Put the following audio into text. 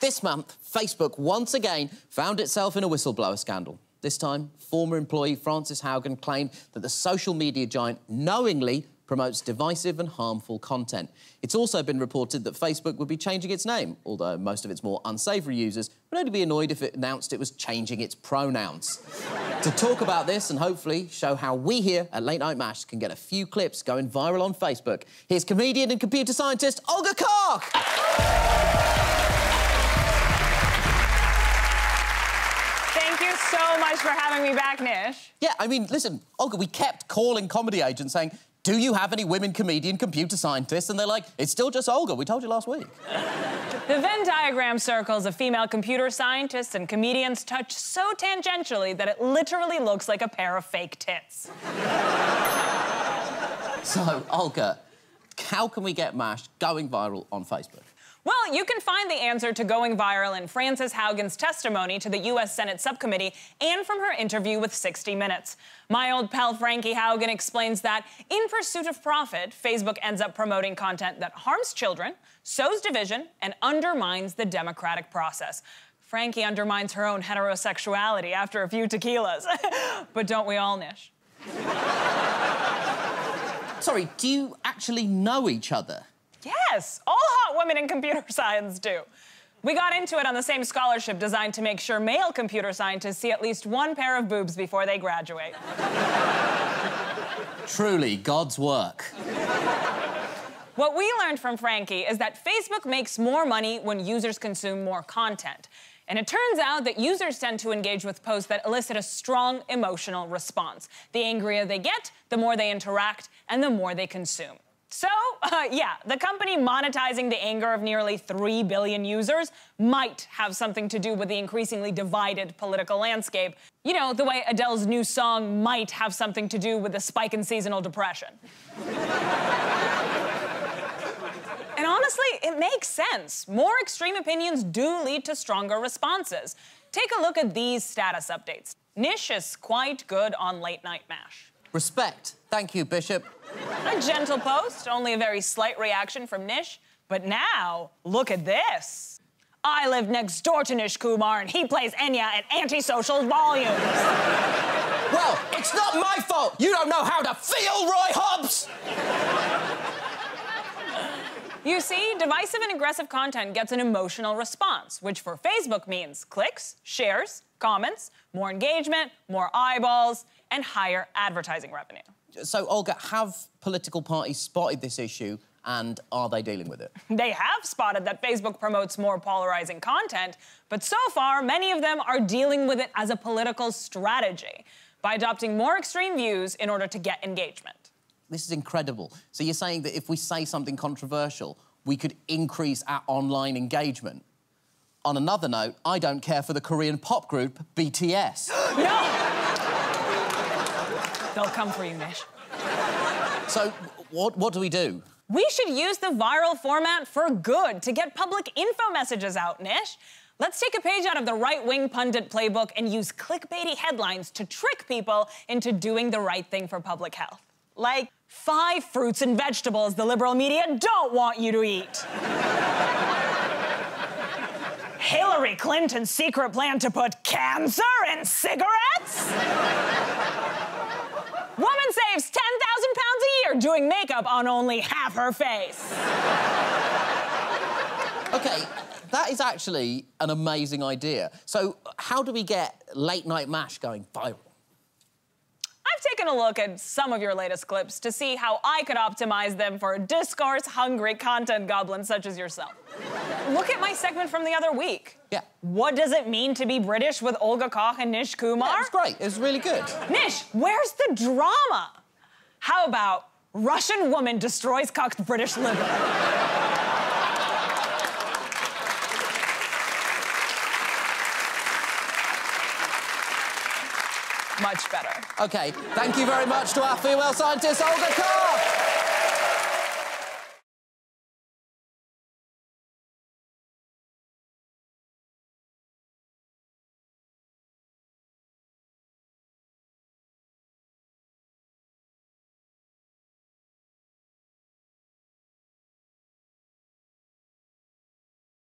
This month, Facebook once again found itself in a whistleblower scandal. This time, former employee Frances Haugen claimed that the social media giant knowingly promotes divisive and harmful content. It's also been reported that Facebook would be changing its name, although most of its more unsavoury users would only be annoyed if it announced it was changing its pronouns. to talk about this and hopefully show how we here at Late Night Mash can get a few clips going viral on Facebook, here's comedian and computer scientist Olga Koch! So much for having me back, Nish. Yeah, I mean, listen, Olga, we kept calling comedy agents saying, do you have any women comedian computer scientists? And they're like, it's still just Olga. We told you last week. the Venn diagram circles of female computer scientists and comedians touch so tangentially that it literally looks like a pair of fake tits. so, Olga, how can we get MASH going viral on Facebook? Well, you can find the answer to going viral in Frances Haugen's testimony to the U.S. Senate subcommittee and from her interview with 60 Minutes. My old pal Frankie Haugen explains that in pursuit of profit, Facebook ends up promoting content that harms children, sows division, and undermines the democratic process. Frankie undermines her own heterosexuality after a few tequilas. but don't we all, Nish? Sorry, do you actually know each other? Yes, all women in computer science do. We got into it on the same scholarship designed to make sure male computer scientists see at least one pair of boobs before they graduate. Truly, God's work. What we learned from Frankie is that Facebook makes more money when users consume more content. And it turns out that users tend to engage with posts that elicit a strong emotional response. The angrier they get, the more they interact, and the more they consume. So, uh, yeah, the company monetizing the anger of nearly 3 billion users might have something to do with the increasingly divided political landscape. You know, the way Adele's new song might have something to do with the spike in seasonal depression. and honestly, it makes sense. More extreme opinions do lead to stronger responses. Take a look at these status updates. Nish is quite good on late night MASH. Respect. Thank you, Bishop. A gentle post, only a very slight reaction from Nish. But now, look at this. I live next door to Nish Kumar, and he plays Enya at antisocial volumes. Well, it's not my fault. You don't know how to feel, Roy Hobbs. You see, divisive and aggressive content gets an emotional response, which for Facebook means clicks, shares, comments, more engagement, more eyeballs, and higher advertising revenue. So, Olga, have political parties spotted this issue and are they dealing with it? They have spotted that Facebook promotes more polarizing content, but so far, many of them are dealing with it as a political strategy by adopting more extreme views in order to get engagement. This is incredible. So you're saying that if we say something controversial, we could increase our online engagement? On another note, I don't care for the Korean pop group BTS. no! They'll come for you, Nish. So, what, what do we do? We should use the viral format for good to get public info messages out, Nish. Let's take a page out of the right wing pundit playbook and use clickbaity headlines to trick people into doing the right thing for public health. Like five fruits and vegetables the liberal media don't want you to eat. Hillary Clinton's secret plan to put cancer in cigarettes? Woman saves 10,000 pounds a year doing makeup on only half her face. Okay, that is actually an amazing idea. So, how do we get late night mash going viral? I've taken a look at some of your latest clips to see how I could optimize them for discourse hungry content goblins such as yourself. Look at my segment from the other week. Yeah. What does it mean to be British with Olga Koch and Nish Kumar? Yeah, it's great. It's really good. Nish, where's the drama? How about Russian woman destroys cocked British liver? Much better. Okay, thank you very much to our female scientist, Olga Koch.